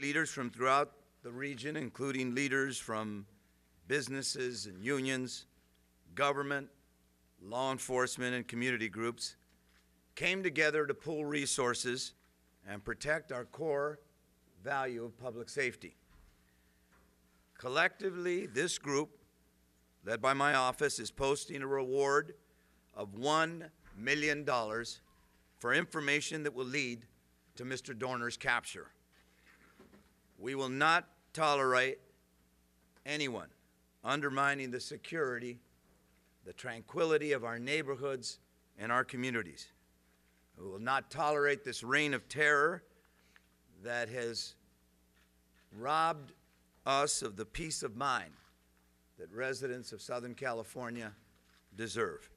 Leaders from throughout the region, including leaders from businesses and unions, government, law enforcement, and community groups, came together to pool resources and protect our core value of public safety. Collectively, this group, led by my office, is posting a reward of $1 million for information that will lead to Mr. Dorner's capture. We will not tolerate anyone undermining the security, the tranquility of our neighborhoods and our communities. We will not tolerate this reign of terror that has robbed us of the peace of mind that residents of Southern California deserve.